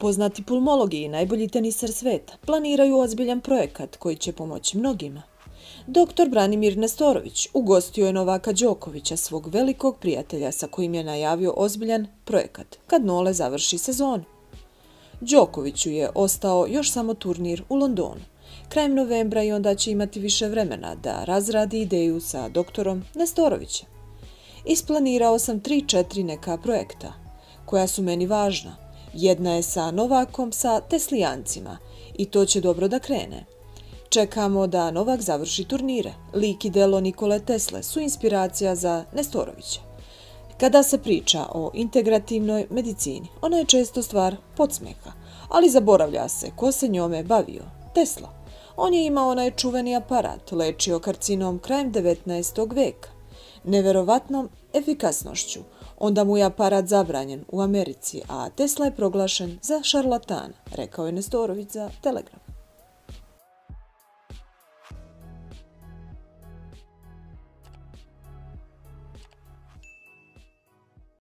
Poznati pulmologi i najbolji teniser sveta planiraju ozbiljan projekat koji će pomoći mnogima. Doktor Branimir Nestorović ugostio je Novaka Đokovića, svog velikog prijatelja sa kojim je najavio ozbiljan projekat kad Nole završi sezonu. Đokoviću je ostao još samo turnir u Londonu. Krajem novembra i onda će imati više vremena da razradi ideju sa doktorom Nestorovićem. Isplanirao sam 3-4 neka projekta koja su meni važna. Jedna je sa Novakom sa Teslijancima i to će dobro da krene. Čekamo da Novak završi turnire. Lik i delo Nikole Tesle su inspiracija za Nestorovića. Kada se priča o integrativnoj medicini, ona je često stvar podsmeha, ali zaboravlja se ko se njome bavio. Tesla. On je imao onaj čuveni aparat, lečio karcinom krajem 19. veka. Neverovatnom efikasnošću, onda mu je aparat zabranjen u Americi, a Tesla je proglašen za šarlatana, rekao je Nestorović za Telegram.